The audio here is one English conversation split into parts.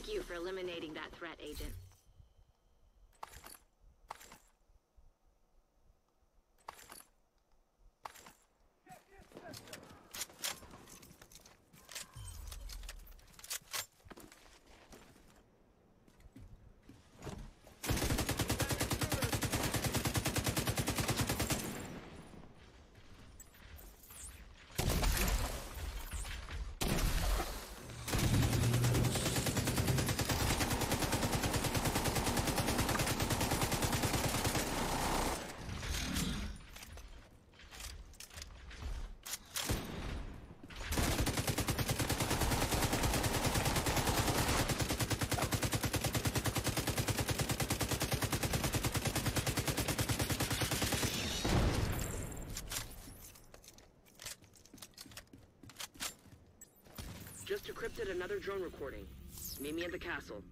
Thank you for eliminating that threat, Agent. Another drone recording. Meet me at the castle.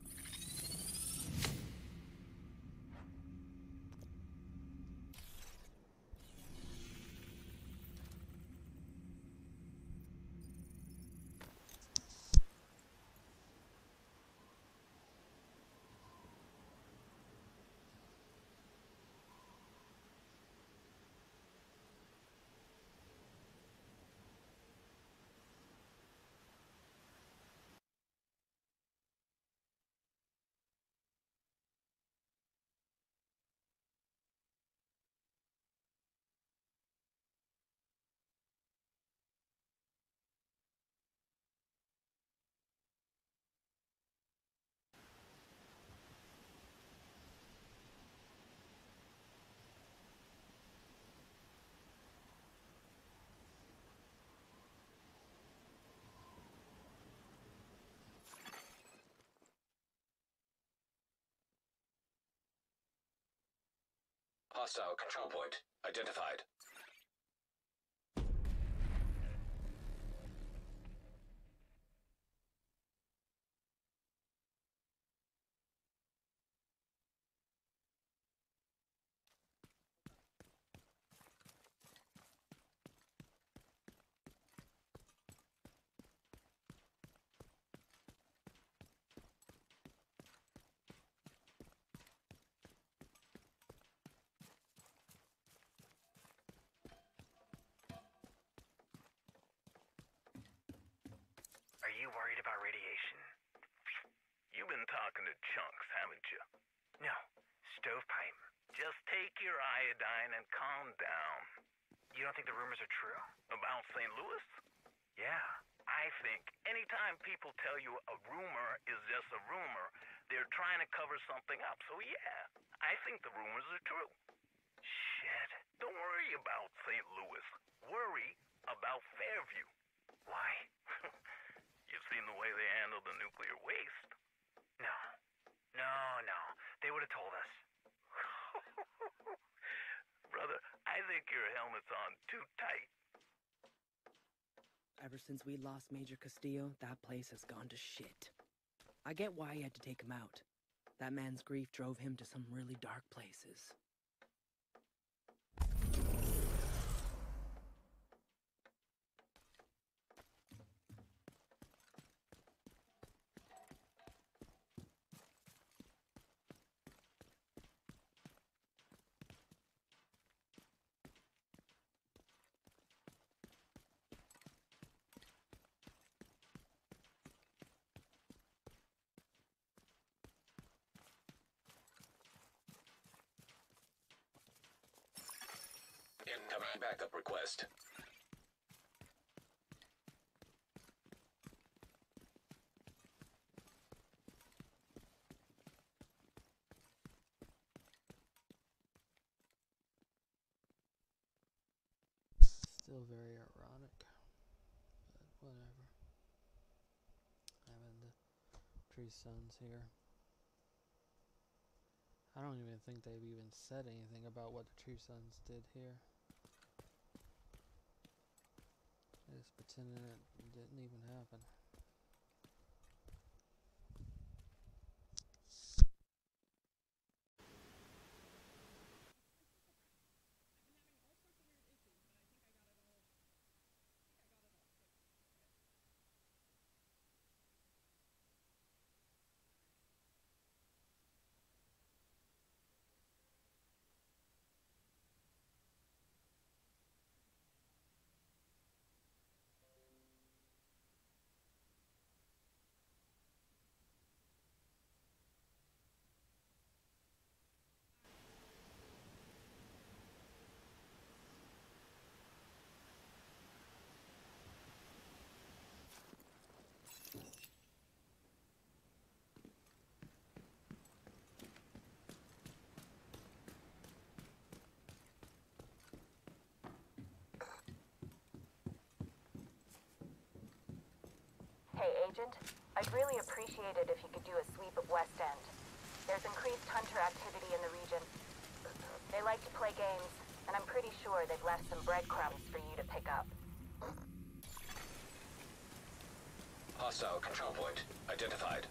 Hostile control point identified. Are you worried about radiation? You've been talking to Chunks, haven't you? No. Stovepipe. Just take your iodine and calm down. You don't think the rumors are true? About St. Louis? Yeah. I think anytime people tell you a rumor is just a rumor, they're trying to cover something up. So yeah, I think the rumors are true. Shit. Don't worry about St. Louis. Worry about Fairview. Why? You've seen the way they handle the nuclear waste. No. No, no. They would have told us. Brother, I think your helmet's on too tight. Ever since we lost Major Castillo, that place has gone to shit. I get why he had to take him out. That man's grief drove him to some really dark places. Incoming backup request. Still very ironic, but whatever. Having the True Sons here. I don't even think they've even said anything about what the True Sons did here. Just pretending it didn't even happen. Agent, I'd really appreciate it if you could do a sweep of West End. There's increased hunter activity in the region. They like to play games, and I'm pretty sure they've left some breadcrumbs for you to pick up. Hostile control point identified.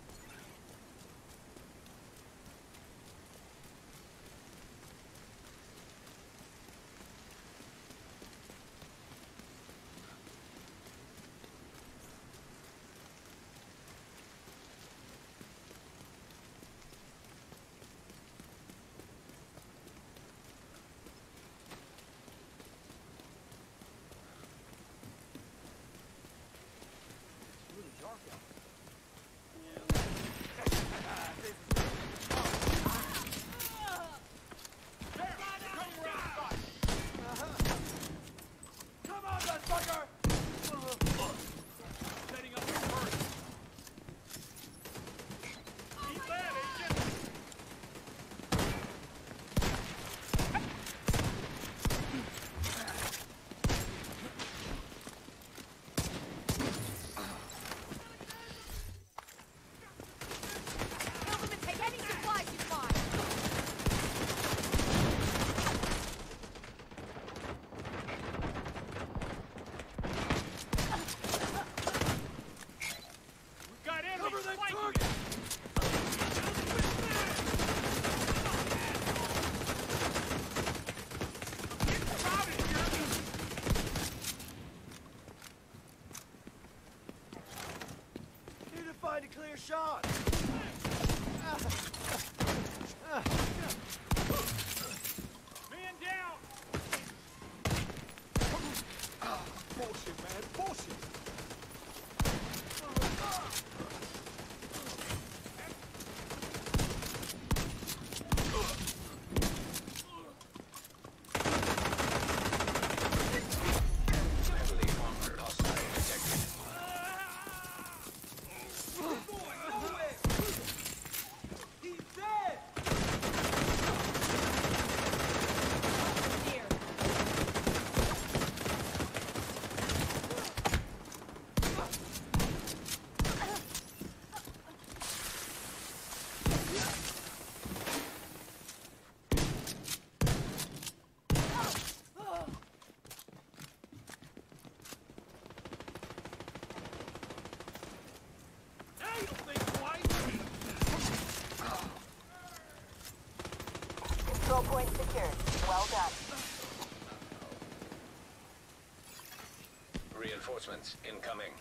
Incoming.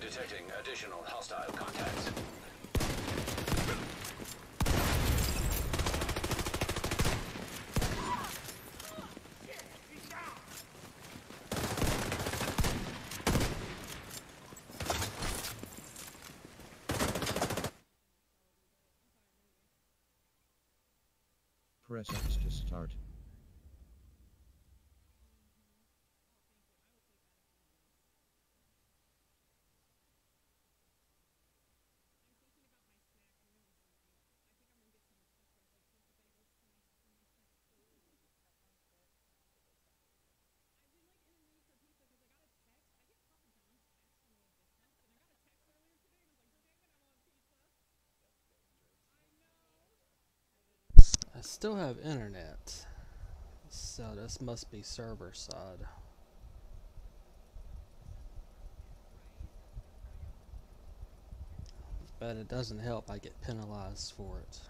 Detecting additional hostile contacts. Press X to start. I still have internet. So this must be server side. But it doesn't help I get penalized for it.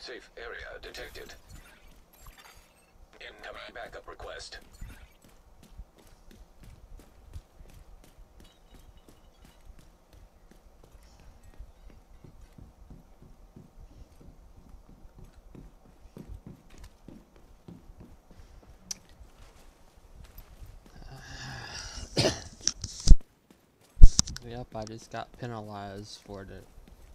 Safe area detected. Incoming backup request. yep, I just got penalized for it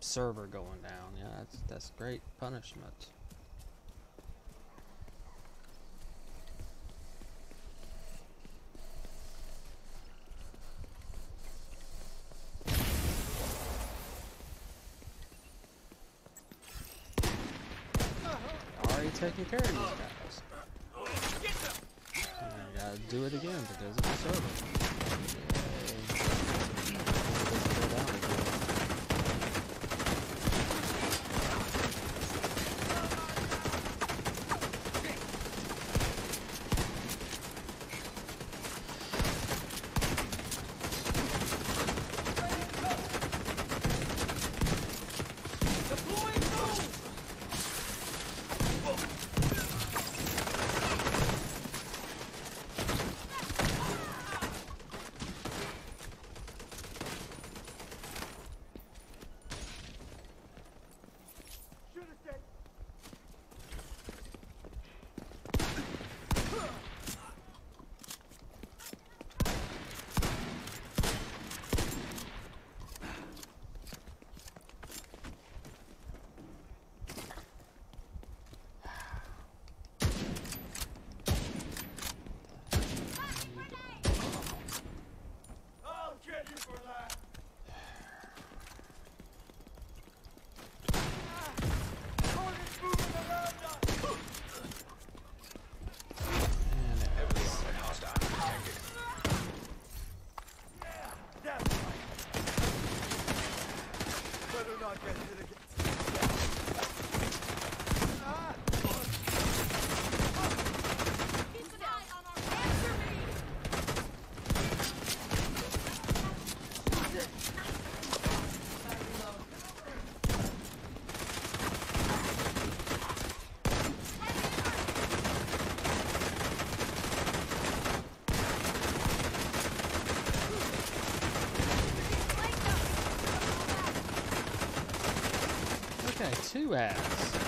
server going down. Yeah, that's, that's great punishment. taking care of you. two as.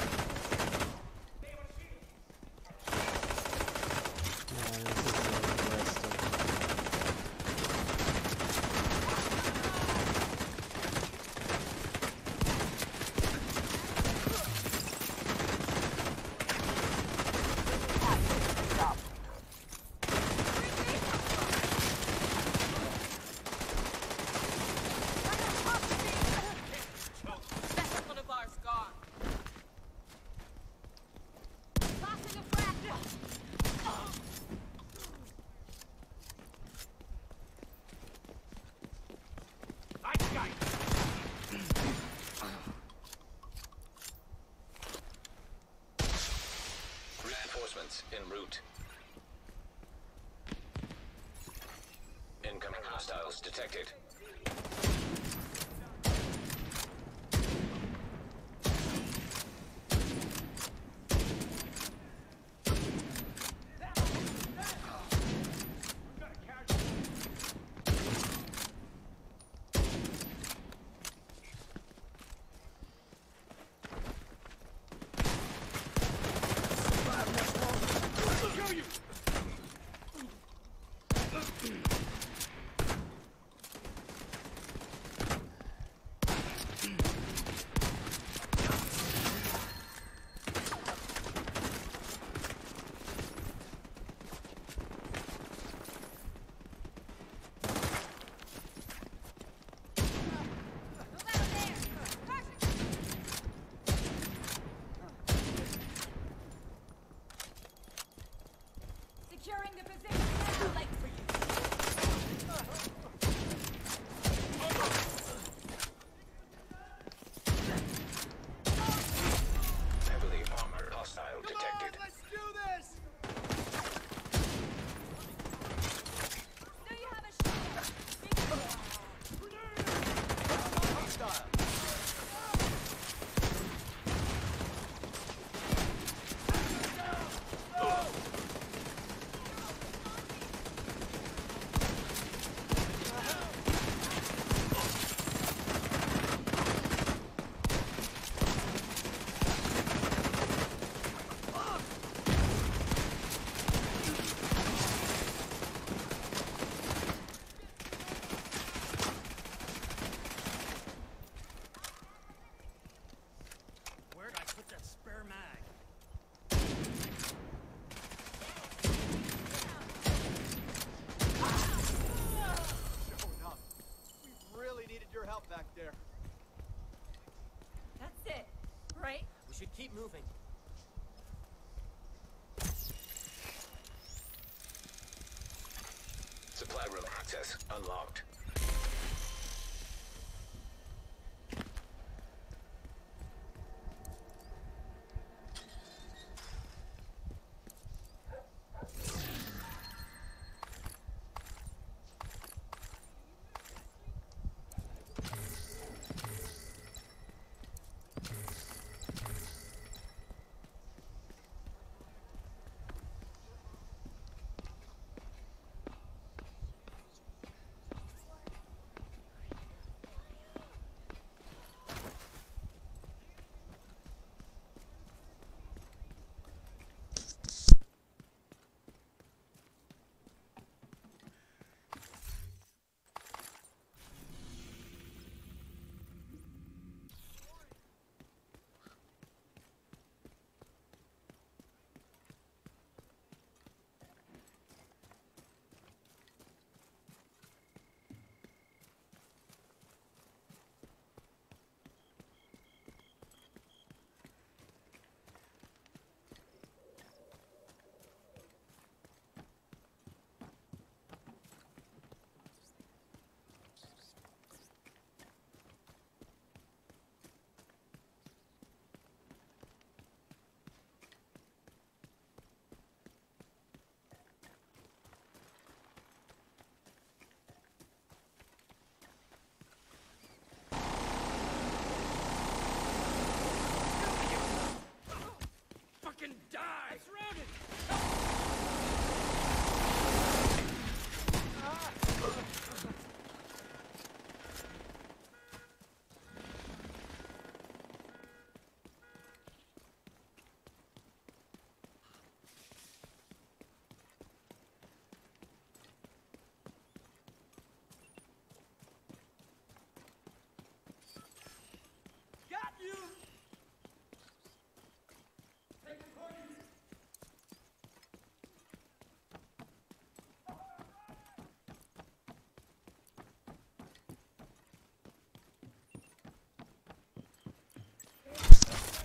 detected. moving.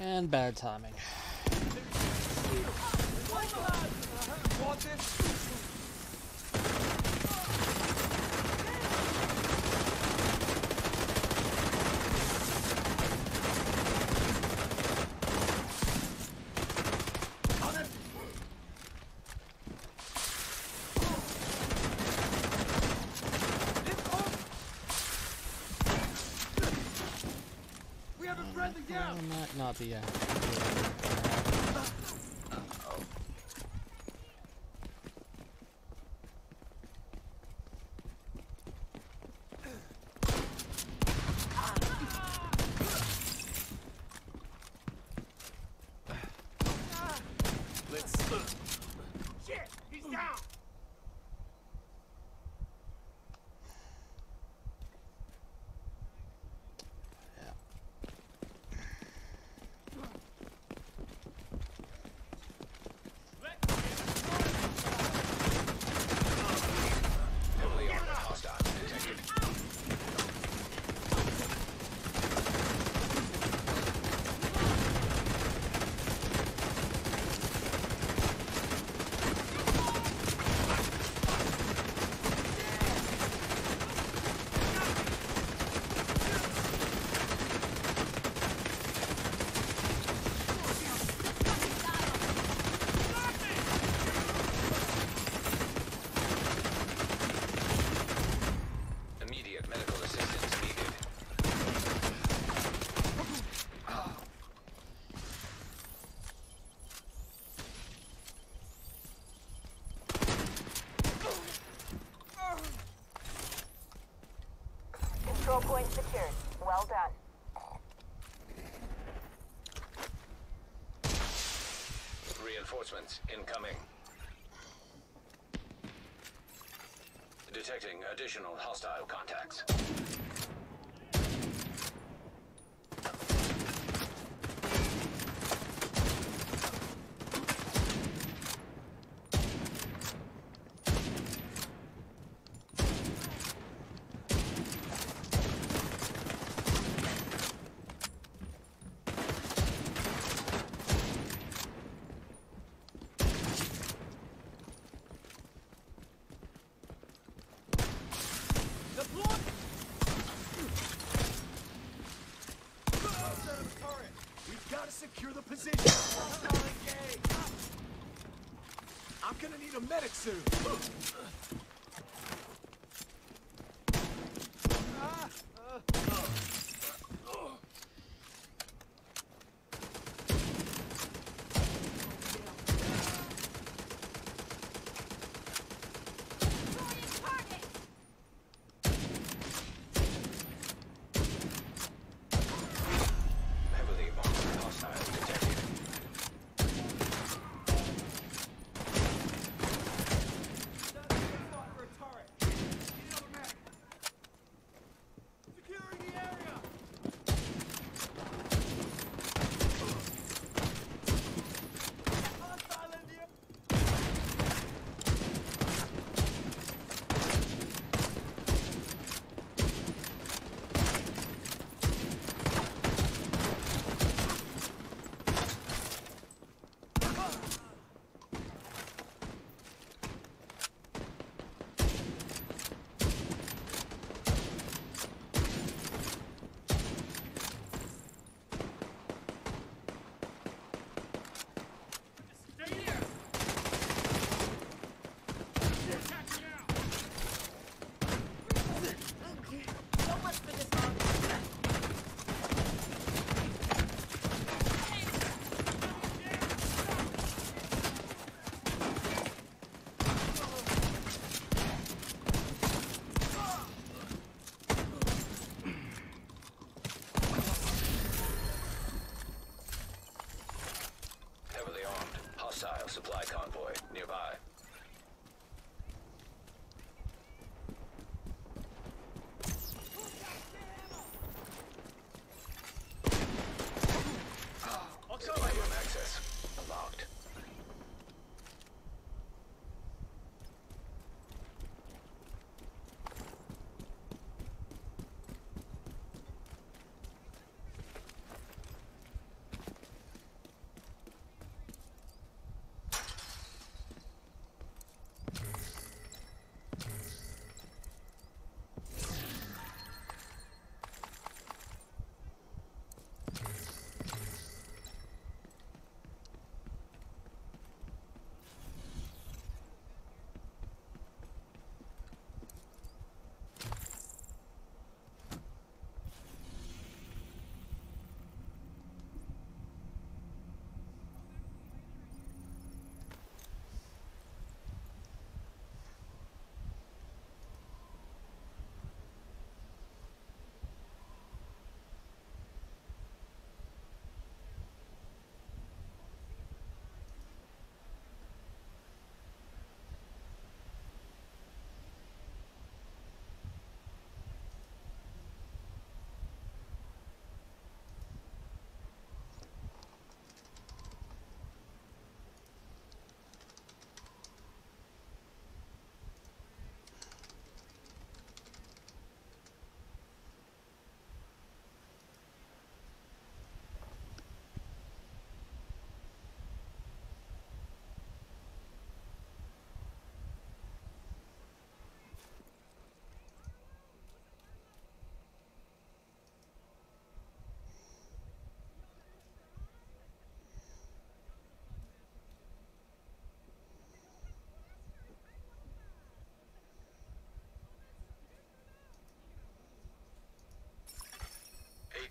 And bad timing. Well, not, not the, uh, Reinforcements incoming. Detecting additional hostile position. I'm gonna need a medic soon.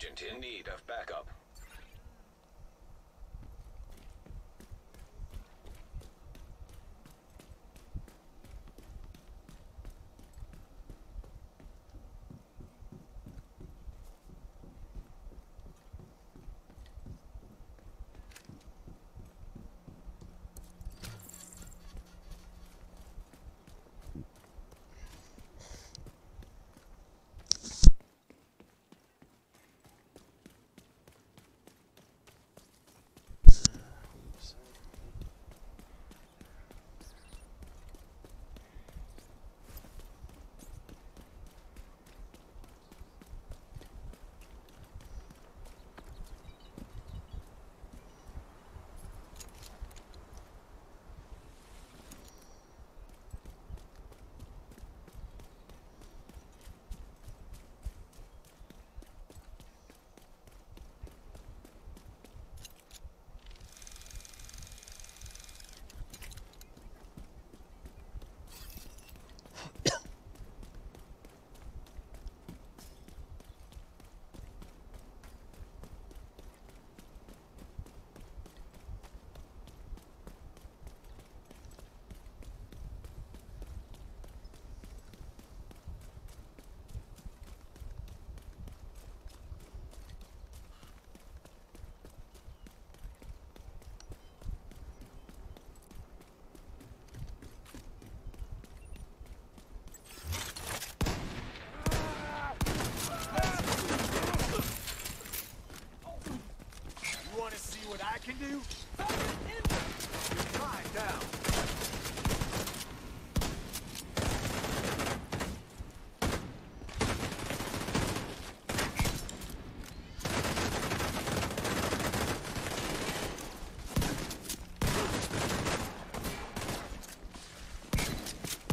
Agent in need of backup. Can do? You're tied down.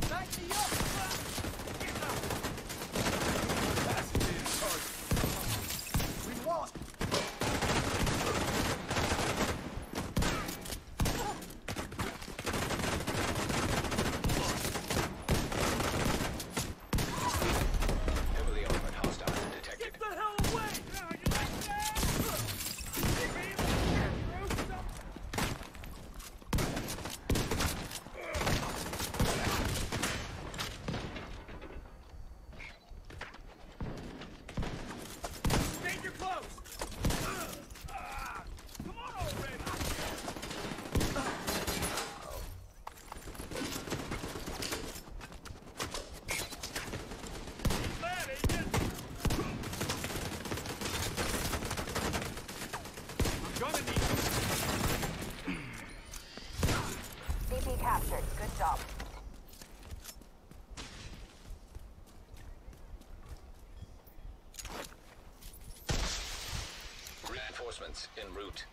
Back me up! Fascinating target. We lost. Heavily armored hostile detected. Get the hell away! Danger close! Ah, Come on already! Bad agent! I'm gonna need CP captured. Good job. Reinforcements en route.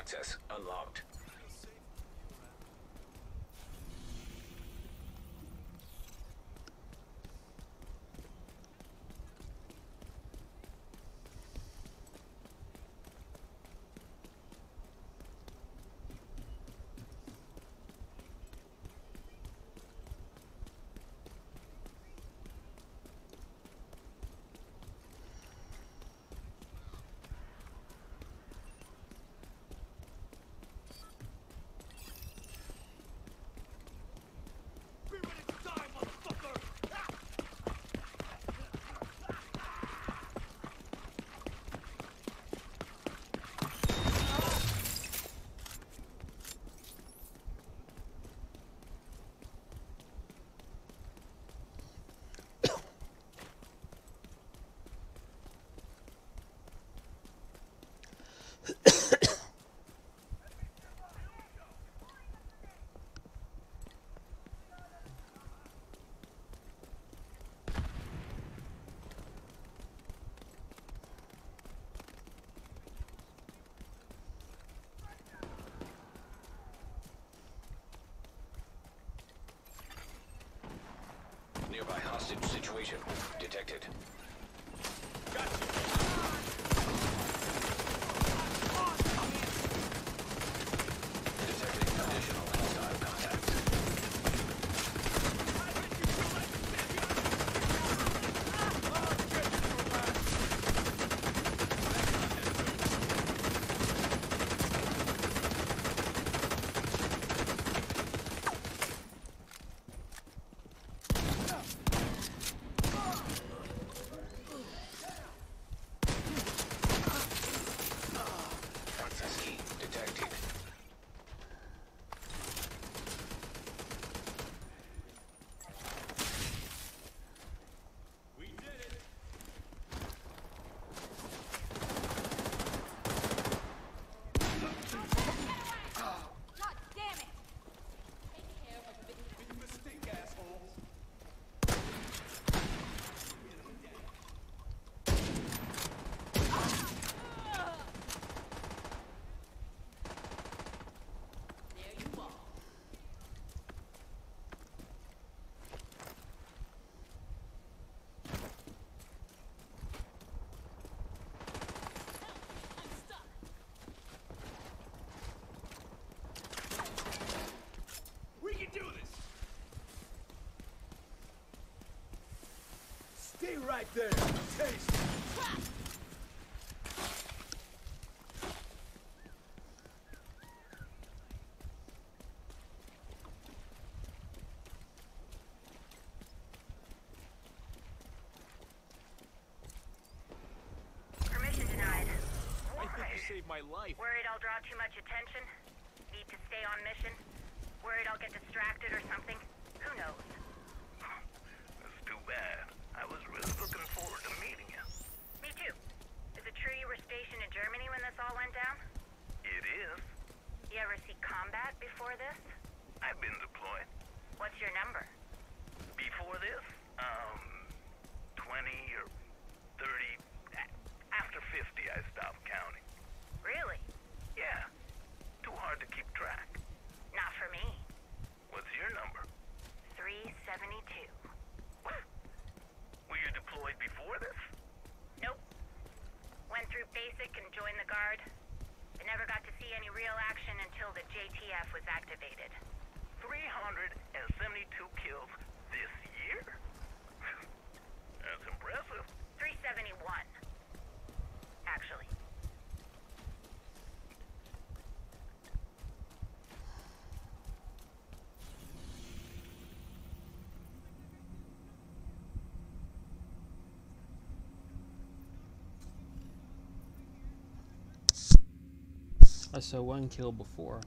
Access unlocked. situation. Detected. right there. Taste. Permission denied. I think you saved my life. Worried I'll draw too much attention? Need to stay on mission? Worried I'll get distracted or something? ever seen I saw one kill before.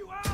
you out!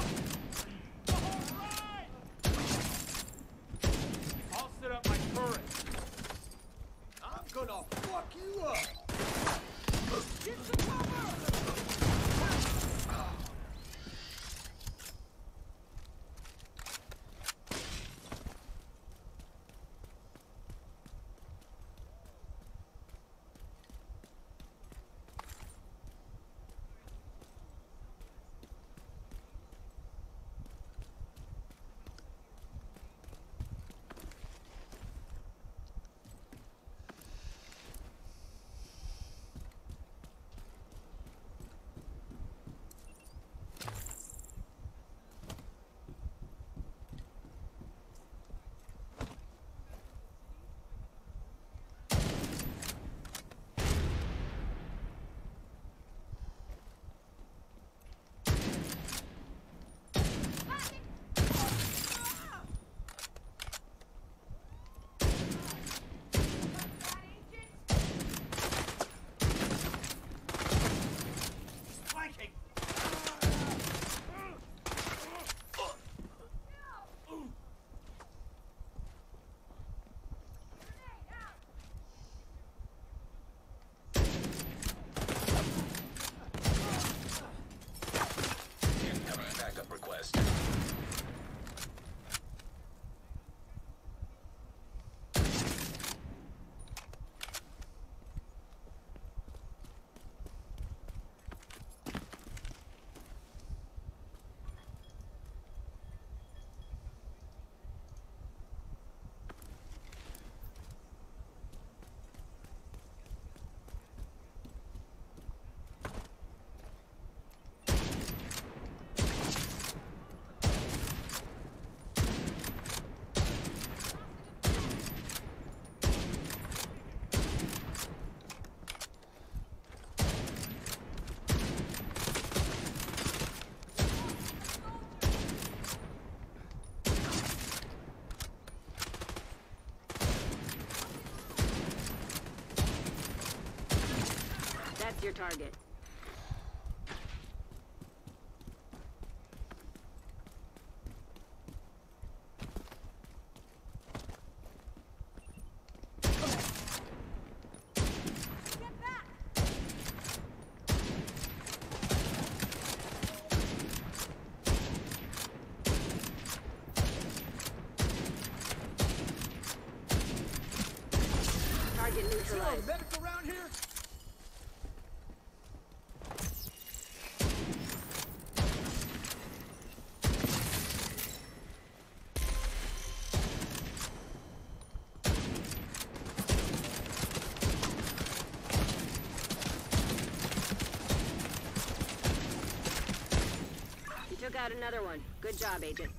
your target. Target neutralized. Medic around here? job, Agent.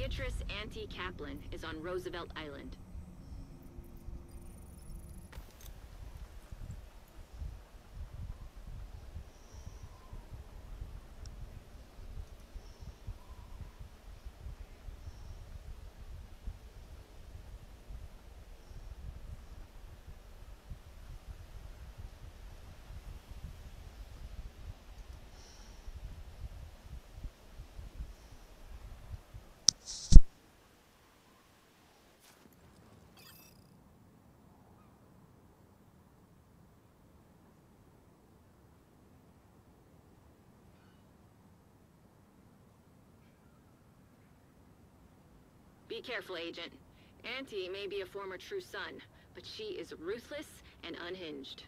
Beatrice Ante Kaplan is on Roosevelt Island. Be careful, Agent. Auntie may be a former true son, but she is ruthless and unhinged.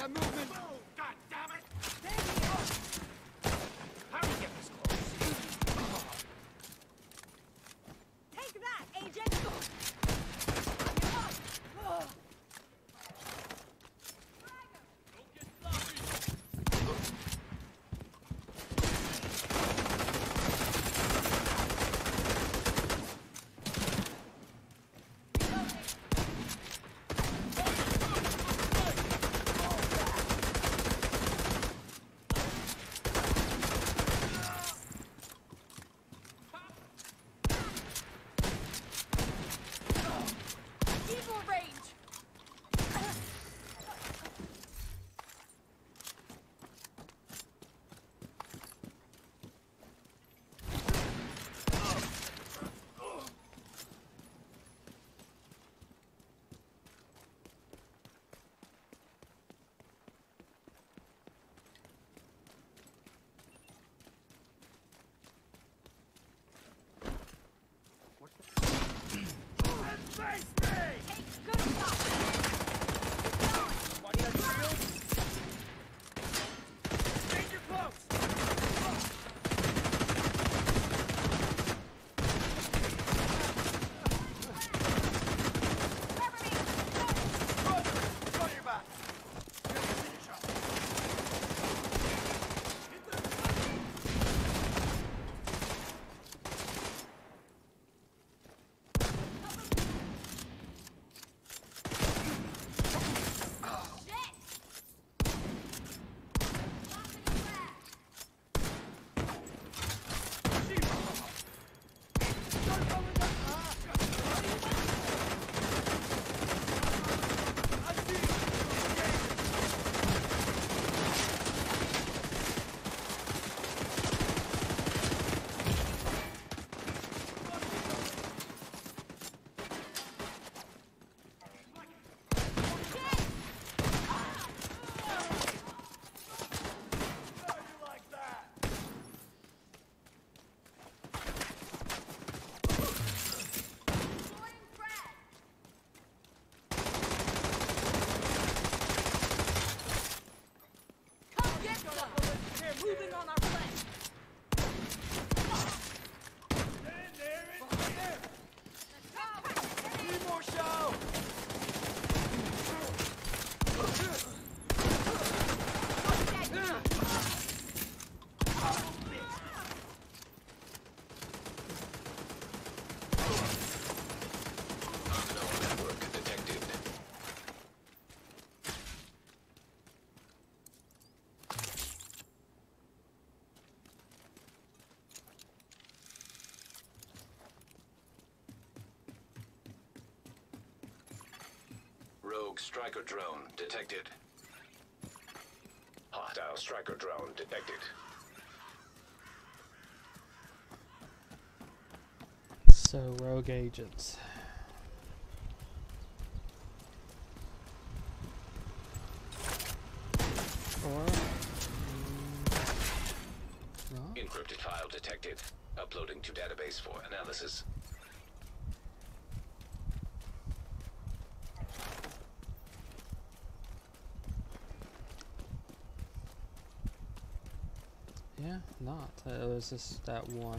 That movement. Rogue striker drone detected. Hostile striker drone detected. So, rogue agents. was this that one?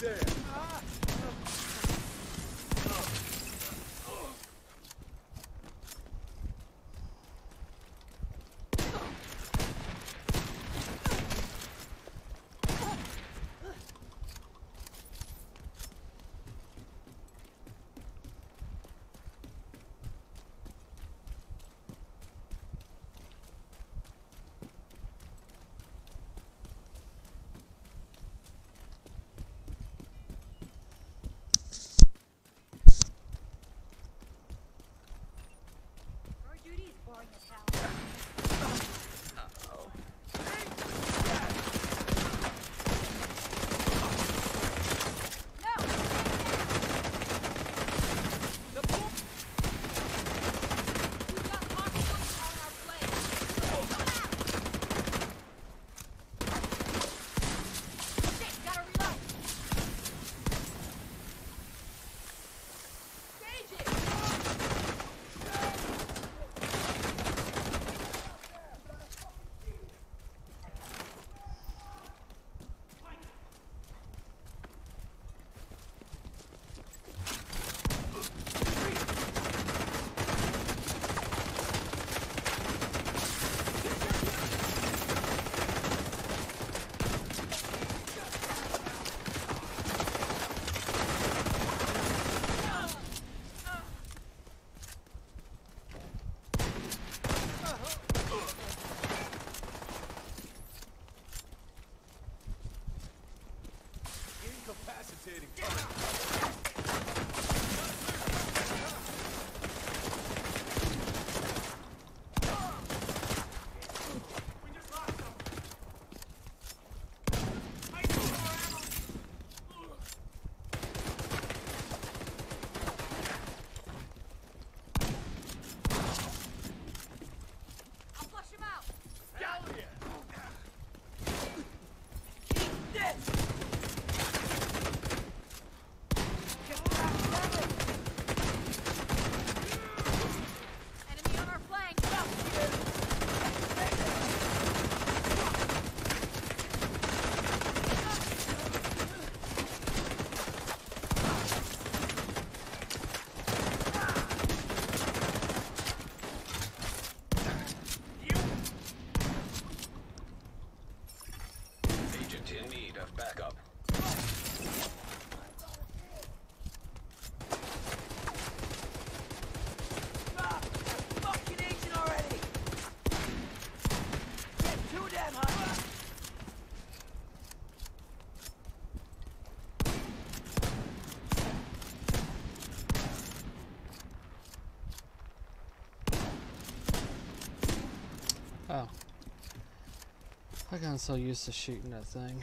There. Oh. I got so used to shooting that thing.